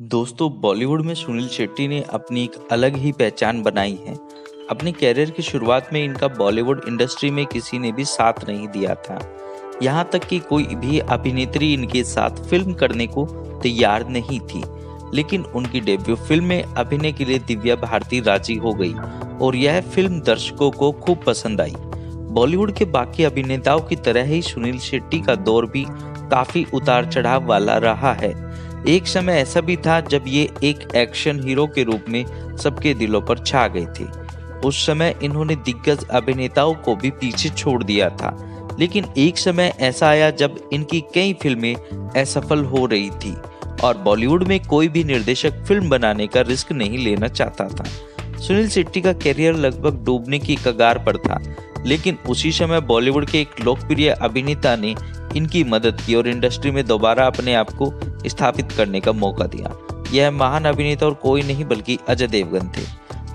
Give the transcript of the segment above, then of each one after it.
दोस्तों, बॉलीवुड में सुनील शेट्टी ने अपनी एक अलग ही पहचान बनाई है। अपने कैरियर की शुरुआत में इनका बॉलीवुड इंडस्ट्री में किसी ने भी साथ नहीं दिया था। यहाँ तक कि कोई भी अभिनेत्री इनके साथ फ़िल्म करने को तैयार नहीं थी। लेकिन उनकी डेब्यू फ़िल्म में अभिनय के लिए दिव्या भारती राज़ी हो गई और यह फ़िल्म दर्शकों को खूब पसंद आई। बॉलीवुड के बाकी अभिनेताओं की तरह ही सुनील शेट्टी का दौर भी काफ़ी उतार चढ़ाव वाला रहा है। एक समय ऐसा भी था जब ये एक एक्शन हीरो के रूप में सबके दिलों पर छा गए थे। उस समय इन्होंने दिग्गज अभिनेताओं को भी पीछे छोड़ दिया था। लेकिन एक समय ऐसा आया जब इनकी कई फ़िल्में असफल हो रही थी और बॉलीवुड में कोई भी निर्देशक फ़िल्म बनाने का रिस्क नहीं लेना चाहता था। सुनील शेट्टी का करियर लगभग डूबने की कगार पर था, लेकिन उसी समय बॉलीवुड के एक लोकप्रिय अभिनेता ने इनकी मदद की और इंडस्ट्री में दोबारा अपने आप को स्थापित करने का मौका दिया। यह महान अभिनेता और कोई नहीं बल्कि अजय देवगन थे।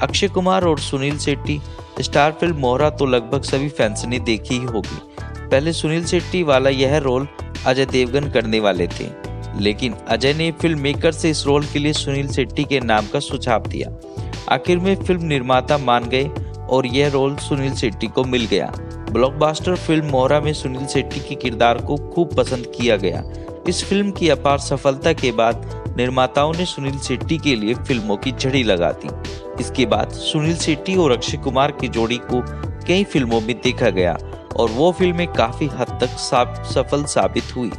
अक्षय कुमार और सुनील शेट्टी स्टार फ़िल्म मोहरा तो लगभग सभी फैंस ने देखी ही होगी। पहले सुनील शेट्टी वाला यह रोल अजय देवगन करने वाले थे। लेकिन अजय ने फ़िल्म मेकर से इस रोल के लिए सुनील शेट्टी के नाम का सुझाव दिया। आखिर में फ़िल्म निर्माता मान गए और यह रोल सुनील शेट्टी को मिल गया। ब्लॉकबस्टर फ़िल्म मोहरा में सुनील शेट्टी के किरदार को खूब पसंद किया गया। इस फ़िल्म की अपार सफलता के बाद निर्माताओं ने सुनील शेट्टी के लिए फ़िल्मों की झड़ी लगा दी। इसके बाद सुनील शेट्टी और अक्षय कुमार की जोड़ी को कई फ़िल्मों में देखा गया और वो फ़िल्में काफ़ी हद तक सफल साबित हुई।